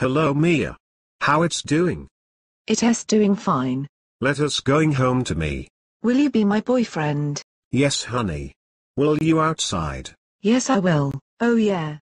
Hello Mia. How it's doing? It is doing fine. Let us going home to me. Will you be my boyfriend? Yes honey. Will you outside? Yes I will. Oh yeah.